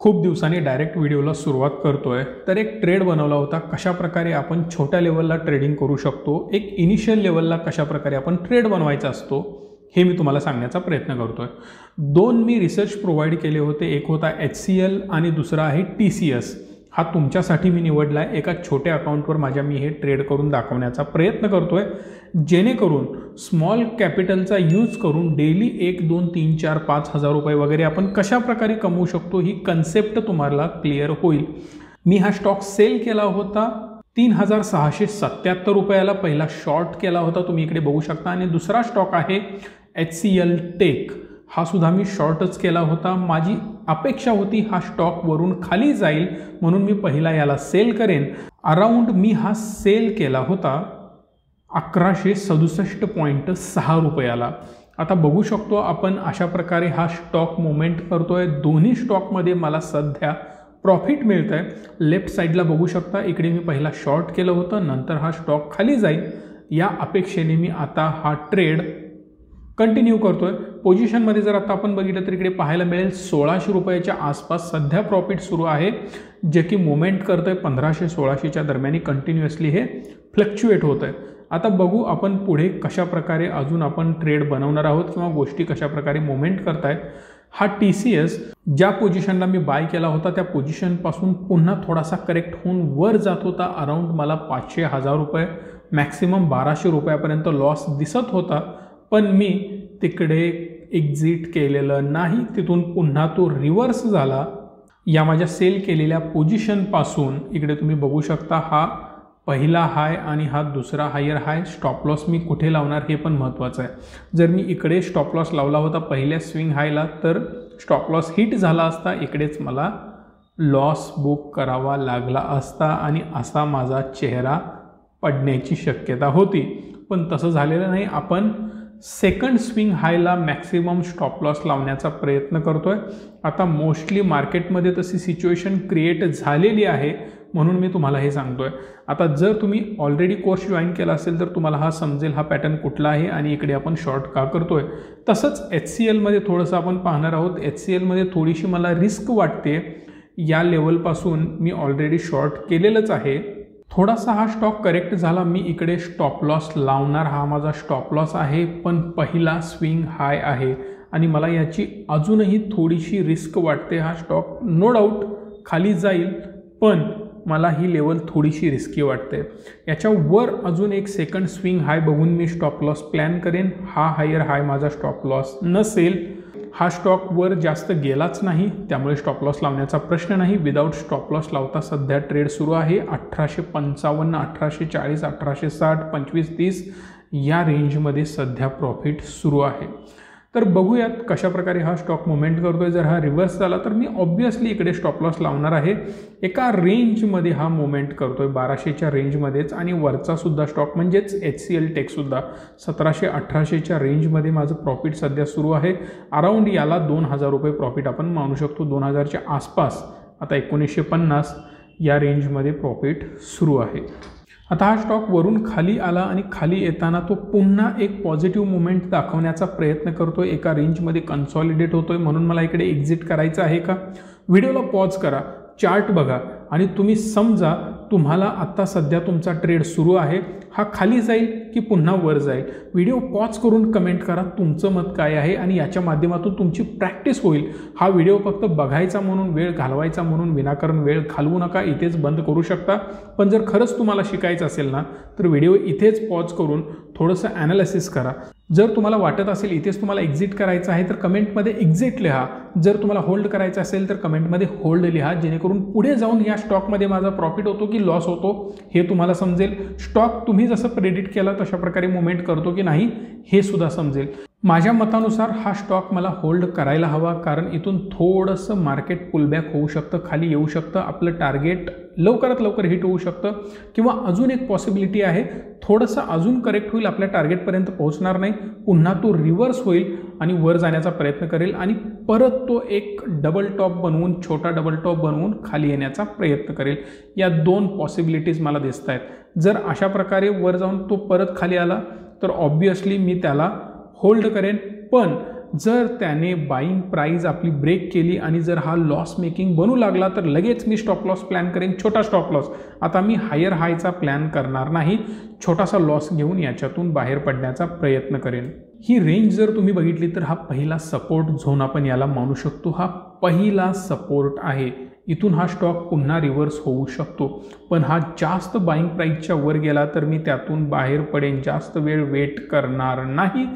खूप दिवसांनी डायरेक्ट व्हिडिओला सुरुवात करतोय. तर एक ट्रेड बनवला होता. कशा प्रकारे आपण छोट्या लेवलला ट्रेडिंग करू शकतो? एक इनिशियल लेवलला कशा प्रकारे आपण ट्रेड बनवायचा असतो? हे मी तुम्हाला सांगण्याचा प्रयत्न करतोय. दोन मी रिसर्च प्रोव्हाइड केले होते. एक होता एच सी एल आणि दुसरा आहे टी सी एस हा तुमच्यासाठी मी निवडला आहे एका छोट्या अकाउंटवर माझ्या मी हे ट्रेड करून दाखवण्याचा प्रयत्न करतो आहे जेणेकरून स्मॉल कॅपिटलचा यूज करून डेली एक दोन तीन चार पाच हजार रुपये वगैरे आपण कशा प्रकारे कमवू शकतो ही कन्सेप्ट तुम्हाला क्लिअर होईल. मी हा स्टॉक सेल केला होता. तीन हजार सहाशे सत्याहत्तर रुपयाला पहिला शॉर्ट केला होता. तुम्ही इकडे बघू शकता. आणि दुसरा स्टॉक आहे एच सी एल टेक हा सुद्धा मी शॉर्टच केला होता. माझी अपेक्षा होती हा स्टॉक वरून खाली जाईल म्हणून मी पहिला याला सेल करेन. अराऊंड मी हा सेल केला होता अकराशे सदुसष्ट पॉईंट सहा रुपयाला. आता बघू शकतो आपण अशा प्रकारे हा स्टॉक मुवमेंट करतो आहे दोन्ही स्टॉकमध्ये मला सध्या प्रॉफिट मिळतं आहे लेफ्ट साईडला बघू शकता. इकडे मी पहिला शॉर्ट केलं होतं. नंतर हा स्टॉक खाली जाईल. या अपेक्षेने मी आता हा ट्रेड कंटिन्यू करतो आहे पोझिशनमध्ये जर आता आपण बघितलं तर इकडे पाहायला मिळेल सोळाशे रुपयाच्या आसपास सध्या प्रॉफिट सुरू आहे जे की मुवमेंट करतं आहे पंधराशे सोळाशेच्या दरम्यान. कंटिन्युअसली हे फ्लक्च्युएट होतं आहे आता बघू आपण पुढे कशा प्रकारे अजून आपण ट्रेड बनवणार आहोत किंवा गोष्टी कशाप्रकारे मुवमेंट करतायत. हा टी सी एस ज्या पोझिशनला मी बाय केला होता त्या पोझिशनपासून पुन्हा थोडासा करेक्ट होऊन वर जात होता. अराऊंड मला पाचशे हजार रुपये मॅक्सिमम बाराशे रुपयापर्यंत लॉस दिसत होता. पण मी तिकडे एक्झिट केलेलं नाही तिथून पुन्हा तो रिव्हर्स झाला. या माझ्या सेल केलेल्या पोझिशनपासून इकडे तुम्ही बघू शकता हा पहिला हाय आणि हा दुसरा हायर हाय. स्टॉप लॉस मी कुठे लावणार हे पण महत्त्वाचं आहे. जर मी इकडे स्टॉप लॉस लावला होता पहिल्या स्विंग हायला तर स्टॉप लॉस हिट झाला असता इकडेच मला लॉस बुक करावा लागला असता आणि असा माझा चेहरा पडण्याची शक्यता होती. पण तसं झालेलं नाही. आपण सेकंड स्विंग हायला मॅक्सिमम स्टॉप लॉस लावण्याचा प्रयत्न करतो आहे आता मोस्टली मार्केटमध्ये तशी सिच्युएशन क्रिएट झालेली आहे म्हणून मी तुम्हाला हे सांगतो आहे आता जर तुम्ही ऑलरेडी कोर्स जॉईन केला असेल तर तुम्हाला हा समजेल हा पॅटर्न कुठला आहे आणि इकडे आपण शॉर्ट का करतो आहे तसंच एच सी एलमध्ये थोडंसं आपण पाहणार आहोत. एच सी एलमध्ये थोडीशी मला रिस्क वाटते. या लेवलपासून मी ऑलरेडी शॉर्ट केलेलंच आहे. थोडासा हा स्टॉक करेक्ट झाला. मी इकडे स्टॉप लॉस लावणार. हा माझा स्टॉप लॉस आहे पण पहिला स्विंग हाय आहे. आणि मला याची अजूनही थोडीशी रिस्क वाटते. हा स्टॉक नो डाऊट खाली जाईल पण मला ही लेवल थोडीशी रिस्की वाटते. याच्यावर अजून एक सेकंड स्विंग हाय बघून मी स्टॉप लॉस प्लॅन करेन. हा हायर हाय माझा स्टॉप लॉस नसेल हा स्टॉक वर जास्त गेलाच नाही त्यामुळे स्टॉप लॉस लावण्याचा प्रश्न नाही. विदाऊट स्टॉप लॉस लावता सध्या ट्रेड सुरू आहे. अठराशे पंचावन्न अठराशे चाळीस अठराशे साठ पंचवीस तीस या रेंजमध्ये सध्या प्रॉफिट सुरू आहे. तर बघूयात कशाप्रकारे हा स्टॉक मुवमेंट करतो आहे जर हा रिव्हर्स झाला तर मी ऑब्व्हियसली इकडे स्टॉप लॉस लावणार आहे. एका रेंजमध्ये हा मुवमेंट करतो आहे बाराशेच्या रेंजमध्येच आणि वरचासुद्धा स्टॉक म्हणजेच एच सी एल टेकसुद्धा सतराशे अठराशेच्या रेंजमध्ये माझं प्रॉफिट सध्या सुरू आहे. अराऊंड याला दोन हजार रुपये प्रॉफिट आपण मानू शकतो. दोन हजारच्या आसपास आता एकोणीसशे पन्नास या रेंजमध्ये प्रॉफिट सुरू आहे. आता हा स्टॉक वरून खाली आला आणि खाली येताना तो पुन्हा एक पॉझिटिव्ह मुवमेंट दाखवण्याचा प्रयत्न करतो आहे एका रेंजमध्ये कन्सॉलिडेट होतो आहे म्हणून मला इकडे एक्झिट करायचं आहे का? व्हिडिओला पॉज करा चार्ट बघा आणि तुम्ही समजा तुम्हाला आत्ता सध्या तुमचा ट्रेड सुरू आहे. हा खाली जाईल की पुन्हा वर जाईल? व्हिडिओ पॉज करून कमेंट करा तुमचं मत काय आहे आणि याच्या माध्यमातून तुमची प्रॅक्टिस होईल. हा व्हिडिओ फक्त बघायचा म्हणून वेळ घालवायचा म्हणून विनाकारण वेळ घालवू नका इथेच बंद करू शकता. पण जर खरंच तुम्हाला शिकायचं असेल ना तर व्हिडिओ इथेच पॉज करून थोडंसं ॲनालिसिस करा. जर तुम्हाला वाटत असेल इथेच तुम्हाला एक्झिट करायचं आहे तर कमेंटमध्ये एक्झिट लिहा. जर तुम्हाला होल्ड करायचं असेल तर कमेंटमध्ये होल्ड लिहा. जेणेकरून पुढे जाऊन या स्टॉकमध्ये माझा प्रॉफिट होतो की लॉस होतो हे तुम्हाला समजेल. स्टॉक तुम्ही जसं प्रेडिट केला तशा प्रकारे मुवमेंट करतो की नाही हे सुद्धा समजेल. माझ्या मतानुसार हा स्टॉक मला होल्ड करायला हवा कारण इथून थोडंसं मार्केट पुलबॅक होऊ शकतं खाली येऊ शकतं आपलं टार्गेट लवकरात लवकर हिट होऊ शकतं किंवा अजून एक पॉसिबिलिटी आहे थोडंसं अजून करेक्ट होईल आपल्या टार्गेटपर्यंत पोहोचणार नाही पुन्हा तो रिव्हर्स होईल आणि वर जाण्याचा प्रयत्न करेल आणि परत तो एक डबल टॉप बनवून छोटा डबल टॉप बनवून खाली येण्याचा प्रयत्न करेल. या दोन पॉसिबिलिटीज मला दिसत आहेत जर अशा प्रकारे वर जाऊन तो परत खाली आला तर ऑब्वियसली मी त्याला होल्ड करेन. पण जर त्याने बाईंग प्राईज आपली ब्रेक केली आणि जर हा लॉस मेकिंग बनू लागला तर लगेच मी स्टॉप लॉस प्लॅन करेन. छोटा स्टॉप लॉस आता मी हायर हायचा प्लॅन करणार नाही. छोटासा लॉस घेऊन याच्यातून बाहेर पडण्याचा प्रयत्न करेन. ही रेंज जर तुम्ही बघितली तर हा पहिला सपोर्ट झोन आपण याला मानू शकतो. हा पहिला सपोर्ट आहे. इथून हा स्टॉक पुन्हा रिव्हर्स होऊ शकतो. पण हा जास्त बाईंग प्राईसच्या वर गेला तर मी त्यातून बाहेर पडेन. जास्त वेळ वेट करणार नाही.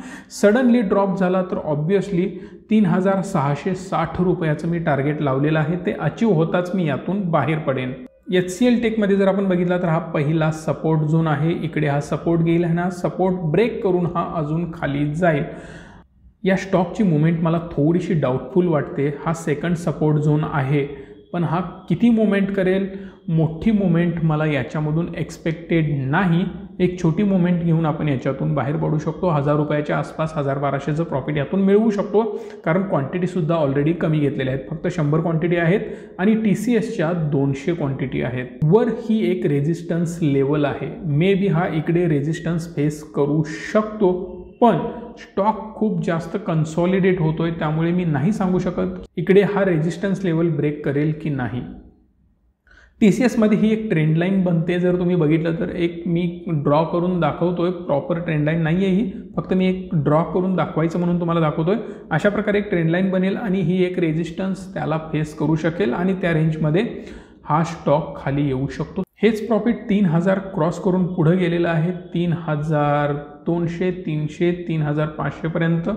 सडनली ड्रॉप झाला तर ऑब्वियसली तीन हजार सहाशे साठ रुपयाचं मी टार्गेट लावलेलं आहे. ते अचीव होताच मी यातून बाहेर पडेन. एच सी एल टेकमध्ये जर आपण बघितला तर हा पहिला सपोर्ट झोन आहे. इकडे हा सपोर्ट गेला आणि हा सपोर्ट ब्रेक करून हा अजून खाली जाईल. या स्टॉकची मुवमेंट मला थोडीशी डाऊटफुल वाटते. हा सेकंड सपोर्ट झोन आहे. पण हा किती मुवमेंट करेल? मोठी मुवमेंट मला याच्यामधून एक्सपेक्टेड नाही. एक छोटी मुवमेंट घेऊन आपण याच्यातून बाहेर पडू शकतो. हजार रुपयाच्या आसपास हजार बाराशेचं प्रॉफिट यातून मिळवू शकतो. कारण क्वांटिटीसुद्धा ऑलरेडी कमी घेतलेल्या आहेत. फक्त शंभर क्वांटिटी आहेत आणि टी सी एसच्या दोनशे क्वांटिटी आहेत. वर ही एक रेजिस्टन्स लेवल आहे. मे बी हा इकडे रेजिस्टन्स फेस करू शकतो. पण स्टॉक खूप जास्त कन्सॉलिडेट होतोय त्यामुळे मी नाही सांगू शकत इकडे हा रेजिस्टन्स लेवल ब्रेक करेल की नाही. टी सी एसमध्ये ही एक ट्रेंडलाईन बनते जर तुम्ही बघितलं तर. एक मी ड्रॉ करून दाखवतोय प्रॉपर ट्रेंडलाईन नाही आहे ही. फक्त मी एक ड्रॉ करून दाखवायचं म्हणून तुम्हाला दाखवतोय. अशा प्रकारे एक ट्रेंडलाईन बनेल आणि ही एक रेजिस्टन्स त्याला फेस करू शकेल आणि त्या रेंजमध्ये हा स्टॉक खाली येऊ शकतो. हेच प्रॉफिट तीन हजार क्रॉस करून पुढं गेलेलं आहे. तीन हजार दोनशे तीनशे तीन हजार पाचशेपर्यंत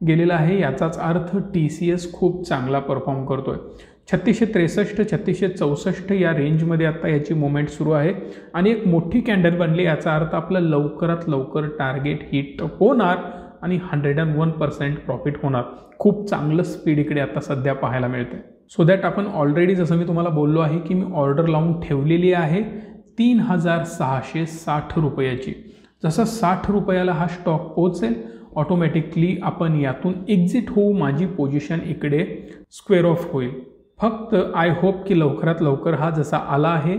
गेलेला आहे. याचाच अर्थ टी सी एस खूप चांगला परफॉर्म करतो आहे छत्तीसशे त्रेसष्ट छत्तीसशे चौसष्ट या रेंजमध्ये आता याची मुवमेंट सुरू आहे. आणि एक मोठी कॅन्डल बनली याचा अर्थ आपलं लवकरात लवकर टार्गेट हिट होणार आणि hundred and one percent profit होणार. खूप चांगलं स्पीड इकडे आता सध्या पाहायला मिळते सो दॅट आपण ऑलरेडी जसं मी तुम्हाला बोललो आहे की मी ऑर्डर लावून ठेवलेली आहे तीन हजार सहाशे साठ रुपयाची. जसा साठ रुपयाला हा स्टॉक पोचेल ऑटोमॅटिकली आपण यातून एक्झिट होऊ माझी पोझिशन इकडे स्क्वेअर ऑफ होईल. फक्त आय होप की लवकरात लवकर हा जसा आला आहे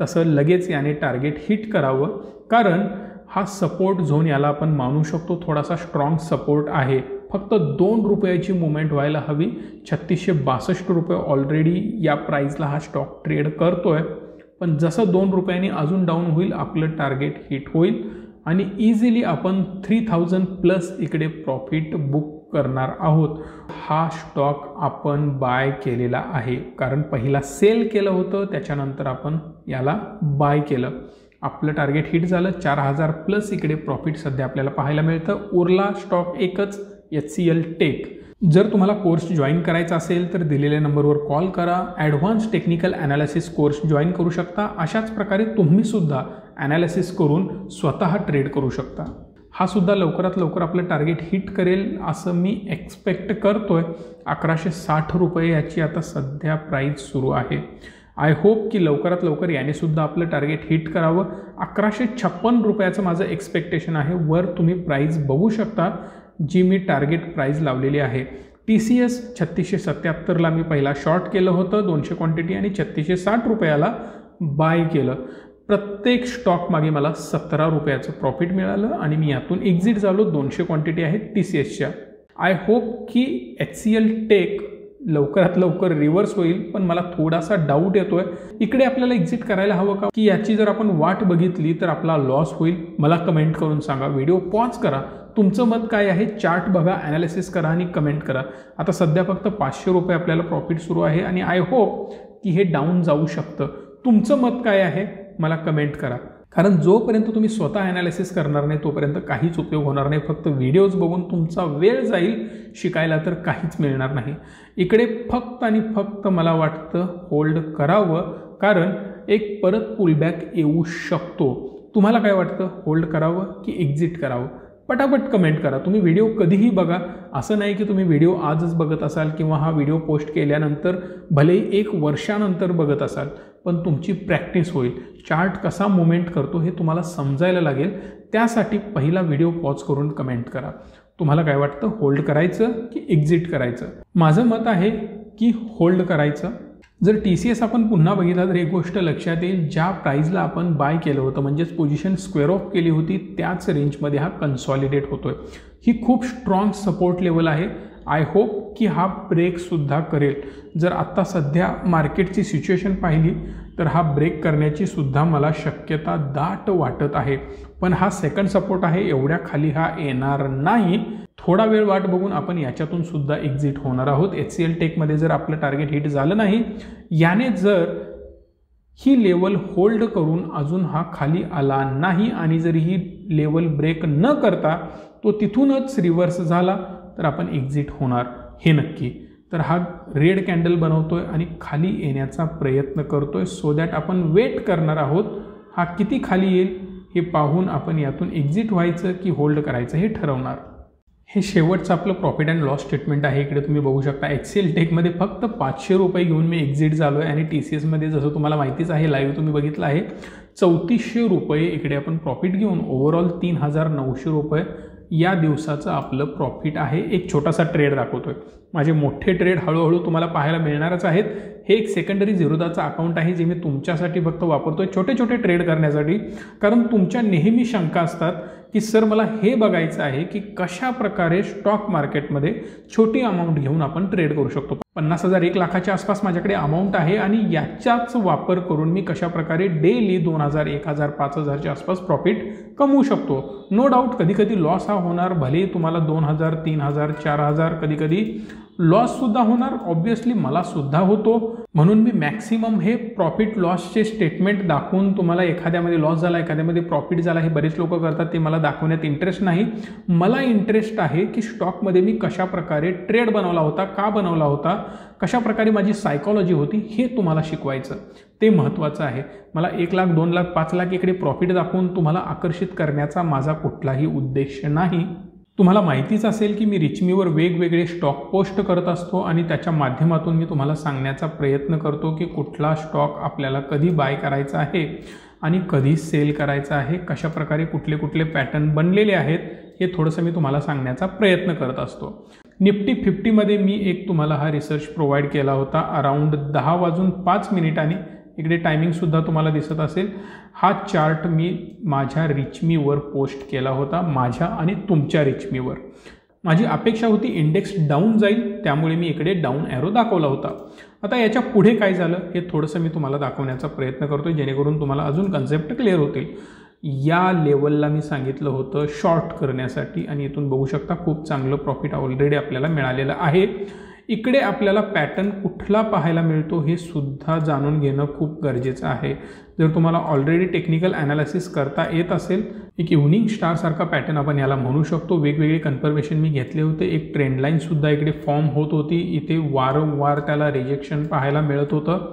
तसं लगेच याने टार्गेट हिट करावं. कारण हा सपोर्ट झोन याला आपण मानू शकतो थोडासा स्ट्रॉंग सपोर्ट आहे. फक्त दोन रुपयाची मुवमेंट व्हायला हवी. छत्तीसशे बासष्ट रुपये ऑलरेडी या प्राईजला हा स्टॉक ट्रेड करतो आहे पण जसं दोन रुपयांनी अजून डाऊन होईल आपलं टार्गेट हिट होईल. आणि इझिली आपण थ्री थाउजंड प्लस इकडे प्रॉफिट बुक करणार आहोत. हा स्टॉक आपण बाय केलेला आहे. कारण पहिला सेल केलं होतं त्याच्यानंतर आपण याला बाय केलं. आपलं टार्गेट हिट झालं चार हजार प्लस इकडे प्रॉफिट सध्या आपल्याला पाहायला मिळतं. उरला स्टॉक एकच एच सी एल टेक जर तुम्हाला कोर्स जॉईन करायचा असेल तर दिलेल्या नंबरवर कॉल करा. Advance technical analysis course join करू शकता. अशाच प्रकारे तुम्हीसुद्धा ॲनालिसिस करून स्वतः ट्रेड करू शकता. हा सुद्धा लवकरात लवकर आपलं टार्गेट हिट करेल असं मी एक्सपेक्ट करतो आहे अकराशे साठ रुपये याची आता सध्या प्राईस सुरू आहे. आय होप की लवकरात लवकर यानेसुद्धा आपलं टार्गेट हिट करावं. अकराशे छप्पन रुपयाचं माझं एक्सपेक्टेशन आहे. वर तुम्ही प्राईज बघू शकता जी मी टार्गेट प्राईज लावलेली आहे. टी सी एस छत्तीसशे सत्याहत्तरला मी पहिला शॉर्ट केलं होतं दोनशे क्वांटिटी आणि छत्तीसशे साठ रुपयाला बाय केलं. प्रत्येक स्टॉक मागे मला सतरा रुपयाचं प्रॉफिट मिळालं आणि मी यातून एक्झिट झालो. दोनशे क्वांटिटी आहेत टी सी एसच्या आय होप की एच सी एल टेक लवकरात लवकर रिव्हर्स होईल पण मला थोडासा डाऊट येतोय. इकडे आपल्याला एक्झिट करायला हवं का? की याची जर आपण वाट बघितली तर आपला लॉस होईल. मला कमेंट करून सांगा. व्हिडिओ पॉज करा. तुमचं मत काय आहे? चार्ट बघा ॲनालिसिस करा आणि कमेंट करा. आता सध्या फक्त पाचशे रुपये आपल्याला प्रॉफिट सुरू आहे आणि आय होप की हे डाऊन जाऊ शकतं. तुमचं मत काय आहे? मला कमेंट करा. कारण जोपर्यंत तुम्ही स्वतः ॲनालिसिस करणार नाही तोपर्यंत काहीच उपयोग होणार नाही. फक्त व्हिडिओज बघून तुमचा वेळ जाईल शिकायला तर काहीच मिळणार नाही. इकडे फक्त आणि फक्त मला वाटतं होल्ड करावं कारण एक परत पुलबॅक येऊ शकतो. तुम्हाला काय वाटतं? होल्ड करावं की एक्झिट करावं? पटापट कमेंट करा. तुम्ही व्हिडिओ कधीही बघा. असं नाही की तुम्ही व्हिडिओ आजच बघत असाल किंवा हा व्हिडिओ पोस्ट केल्यानंतर भलेही एक वर्षानंतर बघत असाल. पण तुमची प्रॅक्टिस होईल. चार्ट कसा मुवमेंट करतो हे तुम्हाला समजायला लागेल. त्यासाठी पहिला व्हिडिओ पॉज करून कमेंट करा. तुम्हाला काय वाटतं? होल्ड करायचं की एक्झिट करायचं? माझं मत आहे की होल्ड करायचं. जर टी सी एस आपण पुन्हा बघितला तर एक गोष्ट लक्षात येईल. ज्या प्राईजला आपण बाय केलं होतं म्हणजेच पोझिशन स्क्वेअर ऑफ केली होती त्याच रेंजमध्ये हा कन्सॉलिडेट होतो आहे ही खूप स्ट्रॉंग सपोर्ट लेवल आहे. आय होप की हा ब्रेकसुद्धा करेल. जर आत्ता सध्या मार्केटची सिच्युएशन पाहिली तर हा ब्रेक करण्याची सुद्धा मला शक्यता दाट वाटत आहे. पण हा सेकंड सपोर्ट आहे एवढ्या खाली हा येणार नाही. थोडा वेळ वाट बघून आपण याच्यातून सुद्धा एक्झिट होणार आहोत. एच सी एल टेकमध्ये जर आपलं टार्गेट हिट झालं नाही याने जर ही लेवल होल्ड करून अजून हा खाली आला नाही आणि जर ही लेवल ब्रेक न करता तो तिथूनच रिव्हर्स झाला. तर आपण एक्झिट होणार हे नक्की. तर हा रेड कॅन्डल आहे आणि खाली येण्याचा प्रयत्न करतो आहे सो दॅट आपण वेट करणार आहोत हा किती खाली येईल हे पाहून आपण यातून एक्झिट व्हायचं की होल्ड करायचं हे ठरवणार. हे शेवटचं आपलं प्रॉफिट अँड लॉस स्टेटमेंट आहे. इकडे तुम्ही बघू शकता एक्सेल टेकमध्ये फक्त पाचशे रुपये घेऊन मी एक्झिट झालो आहे आणि टी सी एसमध्ये जसं तुम्हाला माहितीच आहे लाईव्ह तुम्ही बघितलं आहे चौतीसशे रुपये इकडे आपण प्रॉफिट घेऊन ओव्हरऑल तीन हजार नऊशे रुपये या दिवसाचं आपलं प्रॉफिट आहे. एक छोटासा ट्रेड दाखवतोय. माझे मोठे ट्रेड हळूहळू तुम्हाला पाहायला मिळणारच आहेत. हे एक सेकंडरी झिरोदाचं अकाउंट आहे जे मी तुमच्यासाठी फक्त वापरतोय. छोटे छोटे ट्रेड करण्यासाठी. कारण तुमच्या नेहमी शंका असतात की सर मला हे बघायचं आहे की कशा प्रकारे स्टॉक मार्केटमध्ये छोटी अमाऊंट घेऊन आपण ट्रेड करू शकतो. पन्नास हजार एक लाखाच्या आसपास माझ्याकडे अमाऊंट आहे आणि याच्याच वापर करून मी कशा प्रकारे डेली दोन हजार एक हजार पाच हजारच्या आसपास प्रॉफिट कमवू शकतो. नो डाऊट कधी कधी लॉस हा होणार. भले तुम्हाला दोन हजार तीन हजार चार हजार कधी कधी लॉससुद्धा होणार. ऑब्वियसली मलासुद्धा होतो. म्हणून मी मॅक्सिमम हे प्रॉफिट लॉसचे स्टेटमेंट दाखवून तुम्हाला एखाद्यामध्ये लॉस झाला एखाद्यामध्ये प्रॉफिट झाला हे बरेच लोक करतात ते मला दाखवण्यात इंटरेस्ट नाही. मला इंटरेस्ट आहे की स्टॉकमध्ये मी कशा प्रकारे ट्रेड बनवला होता का बनवला होता कशा प्रकारे माझी सायकॉलॉजी होती हे तुम्हाला शिकवायचं. ते महत्त्वाचं आहे. मला एक लाख दोन लाख पाच लाख इकडे प्रॉफिट दाखवून तुम्हाला आकर्षित करण्याचा माझा कुठलाही उद्देश नाही. तुम्हाला माहितीच असेल की मी रिचमीवर वेगवेगळे स्टॉक पोस्ट करत असतो आणि त्याच्या माध्यमातून मी तुम्हाला सांगण्याचा प्रयत्न करतो की कुठला स्टॉक आपल्याला कधी बाय करायचा आहे आणि कधी सेल करायचा आहे कशा प्रकारे कुठले कुठले पॅटर्न बनलेले आहेत हे थोडंसं मी तुम्हाला सांगण्याचा प्रयत्न करत असतो. निफ्टी फिफ्टीमध्ये मी एक तुम्हाला हा रिसर्च प्रोव्हाइड केला होता अराऊंड दहा वाजून पाच मिनिटांनी इकडे टायमिंगसुद्धा तुम्हाला दिसत असेल. हा चार्ट मी माझ्या रिचमीवर पोस्ट केला होता माझ्या आणि तुमच्या रिचमीवर. माझी अपेक्षा होती इंडेक्स डाऊन जाईल त्यामुळे मी इकडे डाऊन ॲरो दाखवला होता. आता याच्यापुढे काय झालं हे थोडंसं मी तुम्हाला दाखवण्याचा प्रयत्न करतो जेणेकरून तुम्हाला अजून कन्सेप्ट क्लिअर होतील. या लेवलला मी सांगितलं होतं शॉर्ट करण्यासाठी आणि इथून बघू शकता खूप चांगलं प्रॉफिट ऑलरेडी आपल्याला मिळालेलं आहे. इकडे आपल्याला पॅटर्न कुठला पाहायला मिळतो हे सुद्धा जाणून घेणं खूप गरजेचं आहे. जर तुम्हाला ऑलरेडी टेक्निकल ॲनालिसिस करता येत असेल एक इव्हनिंग स्टारसारखा पॅटर्न आपण याला म्हणू शकतो. वेगवेगळे कन्फर्मेशन मी घेतले होते. एक ट्रेंडलाईनसुद्धा इकडे फॉर्म होत होती. इथे वारंवार त्याला रिजेक्शन पाहायला मिळत होतं.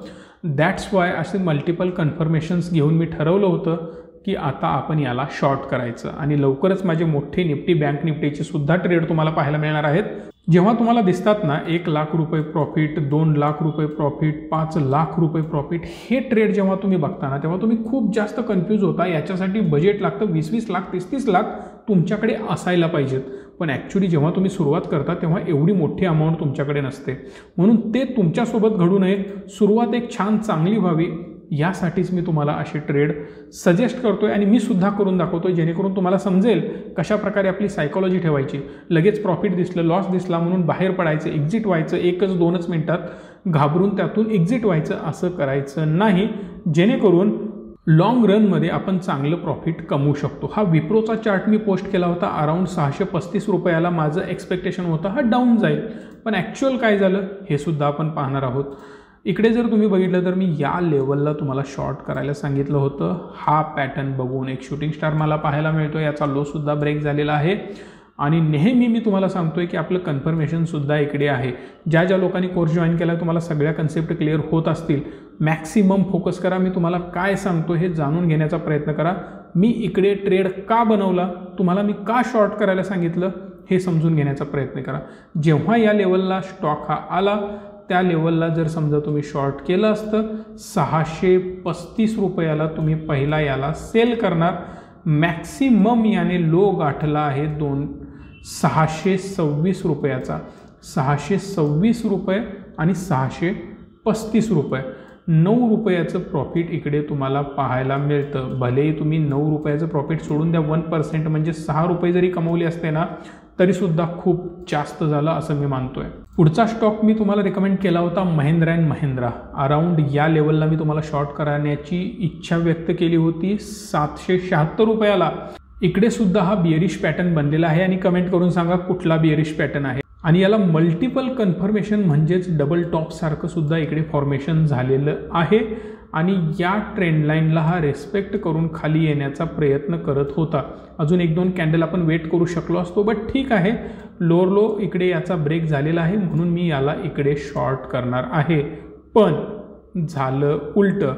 दॅट्स वाय असे मल्टिपल कन्फर्मेशन्स घेऊन मी ठरवलं होतं की आता आपण याला शॉर्ट करायचं. आणि लवकरच माझे मोठे निफ्टी बँक निफ्टीचे सुद्धा ट्रेड तुम्हाला पाहायला मिळणार आहेत. जेव्हा तुम्हाला दिसतात ना एक लाख रुपये प्रॉफिट दोन लाख रुपये प्रॉफिट पाच लाख रुपये प्रॉफिट हे ट्रेड जेव्हा तुम्ही बघता ना तेव्हा तुम्ही खूप जास्त कन्फ्यूज होता. याच्यासाठी बजेट लागतं वीस वीस लाख तीस तीस लाख तुमच्याकडे असायला पाहिजेत. पण ॲक्च्युली जेव्हा तुम्ही सुरुवात करता तेव्हा एवढी मोठी अमाऊंट तुमच्याकडे नसते. म्हणून ते तुमच्यासोबत घडू नये सुरुवात एक छान चांगली व्हावी. यासाठीच मी तुम्हाला अशी ट्रेड सजेस्ट करतो आहे आणि मी सुद्धा करून दाखवतो आहे जेणेकरून तुम्हाला समजेल कशाप्रकारे आपली सायकॉलॉजी ठेवायची. लगेच प्रॉफिट दिसलं लॉस दिसला म्हणून बाहेर पडायचं एक्झिट व्हायचं एकच दोनच मिनटात घाबरून त्यातून एक्झिट व्हायचं असं करायचं नाही. जेणेकरून लाँग रनमध्ये आपण चांगलं प्रॉफिट कमवू शकतो. हा विप्रोचा चार्ट मी पोस्ट केला होता अराऊंड सहाशे पस्तीस रुपयाला माझं एक्सपेक्टेशन होतं हा डाऊन जाईल. पण ॲक्च्युअल काय झालं? हे सुद्धा आपण पाहणार आहोत. इकडे जर तुम्ही बघितलं तर मी या लेवलला तुम्हाला शॉर्ट करायला सांगितलं होतं. हा पॅटर्न बघून एक शूटिंग स्टार मला पाहायला मिळतो याचा लोसुद्धा ब्रेक झालेला आहे. आणि नेहमी मी तुम्हाला सांगतो आहे की आपलं कन्फर्मेशनसुद्धा इकडे आहे. ज्या ज्या लोकांनी कोर्स जॉईन केला तुम्हाला सगळ्या कन्सेप्ट क्लिअर होत असतील. मॅक्सिमम फोकस करा. मी तुम्हाला काय सांगतो हे जाणून घेण्याचा प्रयत्न करा. मी इकडे ट्रेड का बनवला तुम्हाला मी का शॉर्ट करायला सांगितलं हे समजून घेण्याचा प्रयत्न करा. जेव्हा या लेवलला स्टॉक हा आला त्या लेवलला जर समजा तुम्ही शॉर्ट केलं असतं सहाशे पस्तीस रुपयाला तुम्ही पहिला याला सेल करणार. मॅक्सिमम याने लो गाठला आहे दोन सहाशे सव्वीस रुपयाचा. सहाशे सव्वीस रुपये आणि सहाशे पस्तीस रुपये. नऊ रुपयाचं प्रॉफिट इकडे तुम्हाला पाहायला मिळतं. भलेही तुम्ही नऊ रुपयाचं प्रॉफिट सोडून द्या वन पर्सेंट म्हणजे सहा रुपये जरी कमवले असते ना तरीसुद्धा खूप जास्त झालं असं मी मानतोय. पुढचा स्टॉक मी तुम्हाला रिकमेंड केला होता महिंद्रा अँड महिंद्रा. अराऊंड या लेवलला मी तुम्हाला शॉर्ट करण्याची इच्छा व्यक्त केली होती. सातशे शहात्तर रुपयाला. इकडे सुद्धा हा बिअरिश पॅटर्न बनलेला आहे आणि कमेंट करून सांगा कुठला बिअरिश पॅटर्न आहे. आणि याला मल्टिपल कन्फर्मेशन म्हणजेच डबल टॉपसारखं सुद्धा इकडे फॉर्मेशन झालेलं आहे. आणि या ट्रेंडलाईनला हा रेस्पेक्ट करून खाली येण्याचा प्रयत्न करत होता. अजून एक दोन कॅन्डल आपण वेट करू शकलो असतो बट ठीक आहे. लोअर लो इकडे याचा ब्रेक झालेला आहे म्हणून मी याला इकडे शॉर्ट करणार आहे. पण झालं उलटं.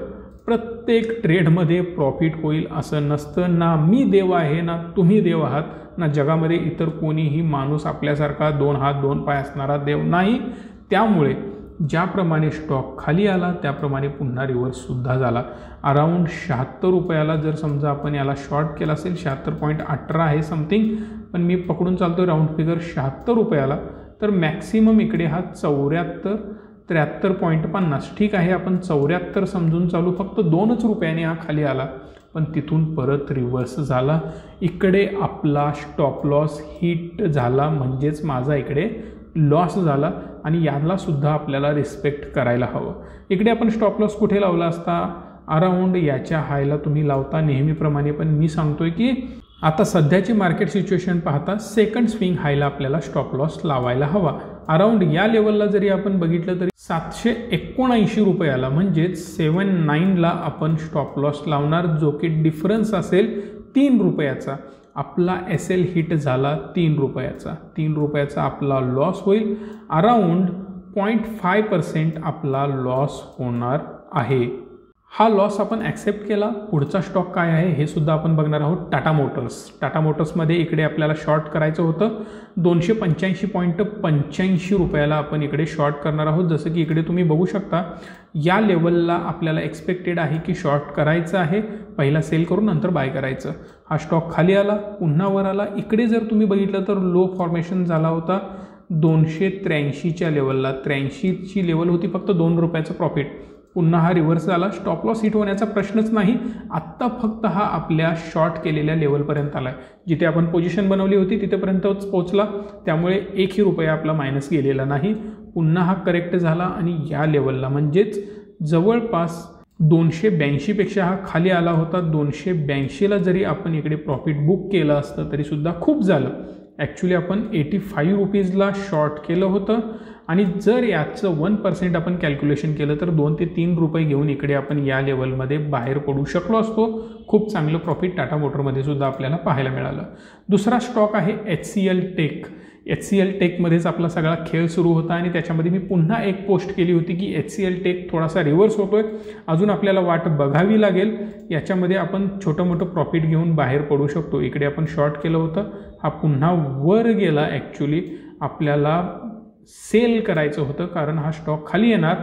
प्रत्येक ट्रेडमध्ये प्रॉफिट होईल असं नसतं. ना मी देव आहे ना तुम्ही देव आहात ना जगामध्ये इतर कोणीही माणूस आपल्यासारखा दोन हात दोन पाय असणारा देव नाही. त्यामुळे ज्याप्रमाणे स्टॉक खाली आला त्याप्रमाणे पुन्हा रिव्हर्ससुद्धा झाला. अराऊंड शहात्तर रुपयाला जर समजा आपण याला शॉर्ट केला असेल शहात्तर पॉईंट अठरा आहे समथिंग पण मी पकडून चालतो राऊंड फिगर शहात्तर रुपयाला तर मॅक्सिमम इकडे हा चौऱ्याहत्तर त्र्याहत्तर पॉईंट पन्नास. ठीक आहे आपण चौऱ्याहत्तर समजून चालू. फक्त दोनच रुपयाने हा खाली आला. पण तिथून परत रिव्हर्स झाला. इकडे आपला स्टॉप लॉस हिट झाला. म्हणजेच माझा इकडे लॉस झाला. आणि यालासुद्धा आपल्याला रिस्पेक्ट करायला हवं. इकडे आपण स्टॉप लॉस कुठे लावला असता? अराऊंड याच्या हायला तुम्ही लावता नेहमीप्रमाणे. पण मी सांगतोय की आता सध्याची मार्केट सिच्युएशन पाहता सेकंड स्विंग हायला आपल्याला स्टॉप लॉस लावायला हवा. अराऊंड या लेवलला जरी आपण बघितलं तरी सातशे एकोणऐंशी रुपयाला म्हणजेच सेवन नाईनला आपण स्टॉप लॉस लावणार. जो की डिफरन्स असेल तीन रुपयाचा. आपला एस एल हिट झाला तीन रुपयाचा. तीन रुपयाचा आपला लॉस होईल. अराऊंड पॉईंट फाय पर्सेंट आपला लॉस होणार आहे. हा लॉस आपण ॲक्सेप्ट केला. पुढचा स्टॉक काय आहे हे सुद्धा आपण बघणार आहोत. टाटा मोटर्स टाटा मोटर्समध्ये इकडे आपल्याला शॉर्ट करायचं होतं. दोनशे पंच्याऐंशी पॉईंट पंच्याऐंशी रुपयाला आपण इकडे शॉर्ट करणार आहोत. जसं की इकडे तुम्ही बघू शकता या लेवलला आपल्याला एक्सपेक्टेड आहे की शॉर्ट करायचं आहे. पहिला सेल करून नंतर बाय करायचं. हा स्टॉक खाली आला पुन्हा वर आला. इकडे जर तुम्ही बघितलं तर लो फॉर्मेशन झाला होता. दोनशे त्र्याऐंशीच्या लेवलला त्र्याऐंशीची लेवल होती फक्त दोन रुपयाचं प्रॉफिट पुन्हा हा रिव्हर्स झाला स्टॉप लॉस हिट होण्याचा प्रश्नच नाही. आत्ता फक्त हा आपल्या शॉर्ट केलेल्या लेवलपर्यंत आला आहे जिथे आपण पोझिशन बनवली होती तिथेपर्यंतच पोचला त्यामुळे एकही रुपया आपला मायनस गेलेला नाही. पुन्हा हा करेक्ट झाला आणि या लेवलला म्हणजेच जवळपास दोनशे ब्याऐंशीपेक्षा हा खाली आला होता. दोनशे ब्याऐंशीला जरी आपण इकडे प्रॉफिट बुक केलं असतं तरीसुद्धा खूप झालं. ॲक्च्युली आपण एटी फाईव्ह रुपीजला शॉर्ट केलं होतं. आणि जर याचं वन पर्सेंट आपण कॅल्क्युलेशन केलं तर दोन ते तीन रुपये घेऊन इकडे आपण या लेवलमध्ये बाहेर पडू शकलो असतो. खूप चांगलं प्रॉफिट टाटा मोटरमध्ये सुद्धा आपल्याला पाहायला मिळालं. दुसरा स्टॉक आहे H C L tech H C L टेकमध्येच आपला सगळा खेळ सुरू होता आणि त्याच्यामध्ये मी पुन्हा एक पोस्ट केली होती की एच सी एल टेक थोडासा रिव्हर्स होतो आहे अजून आपल्याला वाट बघावी लागेल. याच्यामध्ये आपण छोटं मोठं प्रॉफिट घेऊन बाहेर पडू शकतो. इकडे आपण शॉर्ट केलं होतं. हा पुन्हा वर गेला ॲक्च्युली आपल्याला सेल करायचं होतं कारण हा स्टॉक खाली येणार.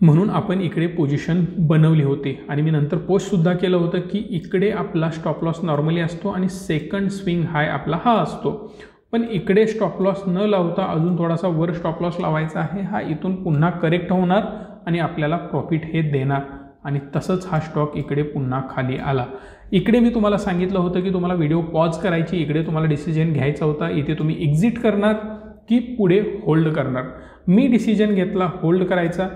म्हणून आपण इकडे पोझिशन बनवली होती. आणि मी नंतर पोस्टसुद्धा केलं होतं की इकडे आपला स्टॉप लॉस नॉर्मली असतो आणि सेकंड स्विंग हाय आपला हा असतो. पण इकडे स्टॉप लॉस न लावता अजून थोडासा वर स्टॉप लॉस लावायचा आहे हा इथून पुन्हा करेक्ट होणार आणि आपल्याला प्रॉफिट हे देणार. आणि तसंच हा स्टॉक इकडे पुन्हा खाली आला. इकडे मी तुम्हाला सांगितलं होतं की तुम्हाला व्हिडिओ पॉज करायची इकडे तुम्हाला डिसिजन घ्यायचा होता इथे तुम्ही एक्झिट करणार. की पुढे होल्ड करणार. मी डिसिजन घेतला होल्ड करायचा.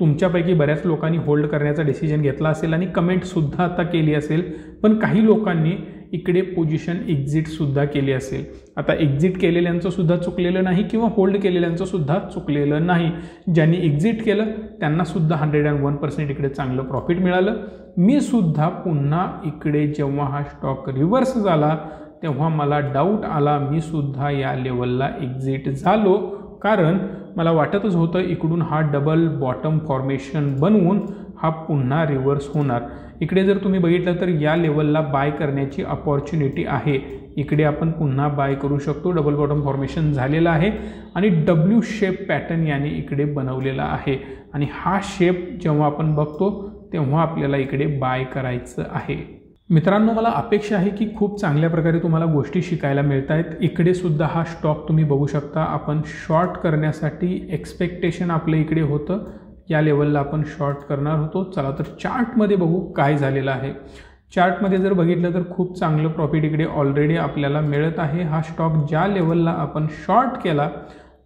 तुमच्यापैकी बऱ्याच लोकांनी होल्ड करण्याचा डिसिजन घेतला असेल आणि कमेंटसुद्धा आता केली असेल. पण काही लोकांनी इकडे पोझिशन एक्झिटसुद्धा केली असेल. आता एक्झिट केलेल्यांचं सुद्धा चुकलेलं नाही किंवा होल्ड केलेल्यांचं सुद्धा चुकलेलं नाही. ज्यांनी एक्झिट केलं त्यांनासुद्धा हंड्रेड अँड वन पर्सेंट इकडे चांगलं प्रॉफिट मिळालं. मी सुद्धा पुन्हा इकडे जेव्हा हा स्टॉक रिव्हर्स झाला तेव्हा मला डाऊट आला. मी सुद्धा या लेवलला एक्झिट झालो. कारण मला वाटतच होतं इकडून हा डबल बॉटम फॉर्मेशन बनवून हा पुन्हा रिव्हर्स होणार. इकडे जर तुम्ही बघितलं तर या लेवलला बाय करण्याची अपॉर्च्युनिटी आहे. इकडे आपण पुन्हा बाय करू शकतो. डबल बॉटम फॉर्मेशन झालेलं आहे. आणि डब्ल्यू शेप पॅटर्न याने इकडे बनवलेला आहे. आणि हा शेप जेव्हा आपण बघतो तेव्हा आपल्याला इकडे बाय करायचं आहे. मित्रांनो मला अपेक्षा आहे की खूप चांगल्या प्रकारे तुम्हाला गोष्टी शिकायला मिळत आहेत इकडे सुद्धा हा स्टॉक तुम्ही बघू शकता. आपण शॉर्ट करण्यासाठी एक्सपेक्टेशन आपलं इकडे होतं. या लेवलला आपण शॉर्ट करणार होतो. चला तर चार्टमध्ये बघू काय झालेलं आहे. चार्टमध्ये जर बघितलं तर खूप चांगलं प्रॉफिट इकडे ऑलरेडी आपल्याला मिळत आहे. हा स्टॉक ज्या लेवलला आपण शॉर्ट केला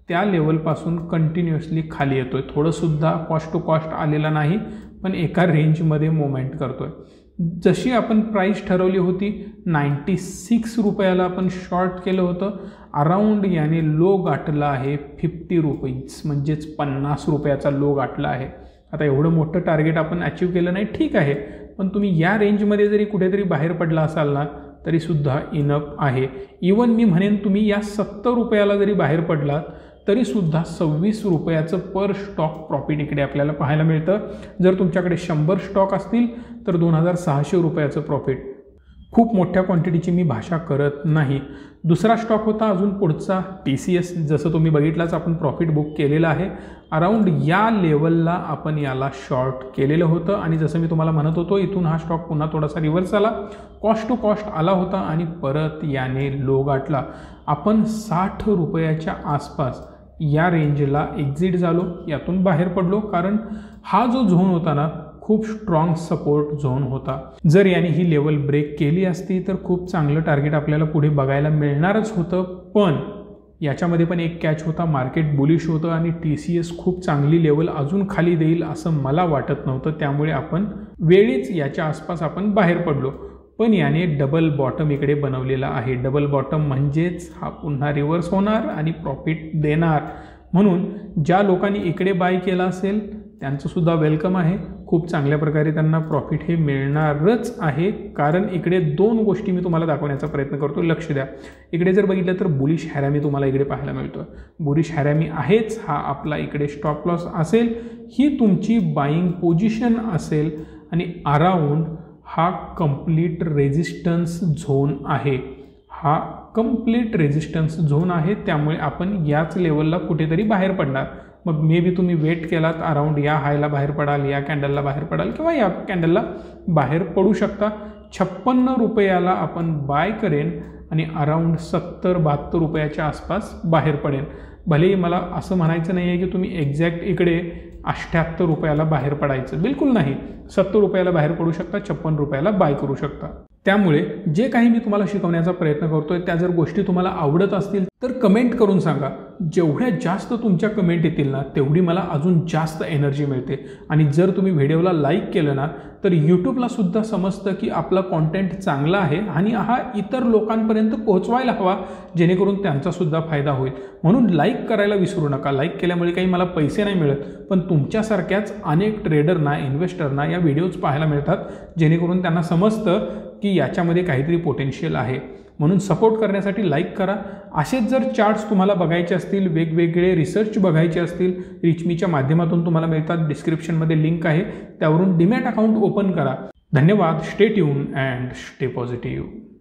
त्या लेवलपासून कंटिन्युअसली खाली येतो आहे थोडंसुद्धा कॉस्ट टू कॉस्ट आलेला नाही पण एका रेंजमध्ये मुवमेंट करतो आहे जशी आपण प्राईस ठरवली होती नाईंटी सिक्स रुपयाला आपण शॉर्ट केलं होतं. अराऊंड याने लो गाठला आहे फिफ्टी रुपीज म्हणजेच पन्नास रुपयाचा लो गाठला आहे. आता एवढं मोठं टार्गेट आपण अचीव केलं नाही ठीक आहे. पण तुम्ही या रेंजमध्ये जरी कुठेतरी बाहेर पडला असाल ना तरीसुद्धा इनफ आहे. इवन मी म्हणेन तुम्ही या सत्तर रुपयाला जरी बाहेर पडलात तरीसुद्धा सव्वीस रुपयाचं पर स्टॉक प्रॉफिट इकडे आपल्याला पाहायला मिळतं. जर तुमच्याकडे शंभर स्टॉक असतील तर दोन हजार सहाशे रुपयाचं प्रॉफिट खूप मोठ्या क्वांटिटीची मी भाषा करत नाही. दुसरा स्टॉक होता अजून पुढचा टी सी एस जसं तुम्ही बघितलाच आपण प्रॉफिट बुक केलेलं आहे. अराऊंड या लेवलला आपण याला शॉर्ट केलेलं होतं. आणि जसं मी तुम्हाला म्हणत होतो इथून हा स्टॉक पुन्हा थोडासा रिव्हर्स आला. कॉस्ट टू कॉस्ट आला होता आणि परत याने लो गाठला. आपण साठ रुपयाच्या आसपास या रेंजला एक्झिट झालो. यातून बाहेर पडलो. कारण हा जो झोन होता ना खूप स्ट्रॉंग सपोर्ट झोन होता. जर याने ही लेवल ब्रेक केली असती तर खूप चांगलं टार्गेट आपल्याला पुढे बघायला मिळणारच होतं. पण याच्यामध्ये पण एक कॅच होता मार्केट बुलिश होतं आणि टी सी एस खूप चांगली लेवल अजून खाली देईल असं मला वाटत नव्हतं. त्यामुळे आपण वेळीच याच्या आसपास आपण बाहेर पडलो. पण याने डबल बॉटम इकडे बनवलेला आहे. डबल बॉटम म्हणजेच हा पुन्हा रिव्हर्स होणार आणि प्रॉफिट देणार. म्हणून ज्या लोकांनी इकडे बाय केला असेल त्यांचंसुद्धा वेलकम आहे. खूप चांगल्या प्रकारे त्यांना प्रॉफिट हे मिळणारच आहे. कारण इकडे दोन गोष्टी मी तुम्हाला दाखवण्याचा प्रयत्न करतो. लक्ष द्या. इकडे जर बघितलं तर बुलिश हॅरॅमी तुम्हाला इकडे पाहायला मिळतो बुलिश हॅरॅमी आहेच. हा आपला इकडे स्टॉप लॉस असेल. ही तुमची बाईंग पोझिशन असेल. आणि अराऊंड हा कंप्लीट रेझिस्टन्स झोन आहे. हा कंप्लीट रेझिस्टन्स झोन आहे. त्यामुळे आपण याच लेवलला कुठेतरी बाहेर पडणार. मग मे बी तुम्ही वेट केलात अराऊंड या हायला बाहेर पडाल या कॅन्डलला बाहेर पडाल किंवा या कॅन्डलला बाहेर पडू शकता. छप्पन्न रुपयाला आपण बाय करेन आणि अराऊंड सत्तर बहात्तर रुपयाच्या आसपास बाहेर पडेन. भलेही मला असं म्हणायचं नाही आहे की तुम्ही एक्झॅक्ट इकडे अठ्ठ्याहत्तर रुपयाला बाहेर पडायचं. बिलकुल नाही. सत्तर रुपयाला बाहेर पडू शकता छप्पन रुपयाला बाय करू शकता. त्यामुळे जे काही मी तुम्हाला शिकवण्याचा प्रयत्न करतोय त्या जर गोष्टी तुम्हाला आवडत असतील तर कमेंट करून सांगा. जेवढ्या जास्त तुमच्या कमेंट येतील ना तेवढी मला अजून जास्त एनर्जी मिळते. आणि जर तुम्ही व्हिडिओला लाईक केलं ना तर यूट्यूबला सुद्धा समजतं की आपला कॉन्टेंट चांगला आहे आणि हा इतर लोकांपर्यंत पोहोचवायला हवा जेणेकरून त्यांचासुद्धा फायदा होईल. म्हणून लाईक करायला विसरू नका. लाईक केल्यामुळे काही मला पैसे नाही मिळत पण तुमच्यासारख्याच अनेक ट्रेडरना इन्व्हेस्टरना या व्हिडिओज पाहायला मिळतात जेणेकरून त्यांना समजतं की याच्यामध्ये काहीतरी पोटेन्शियल आहे. म्हणून सपोर्ट करण्यासाठी लाईक करा. असेच जर चार्ट्स तुम्हाला बघायचे असतील वेगवेगळे रिसर्च बघायचे असतील रिचमीच्या माध्यमातून तुम्हाला मिळतात. डिस्क्रिप्शनमध्ये लिंक आहे. त्यावरून डिमॅट अकाउंट ओपन करा. धन्यवाद. Stay tune and stay positive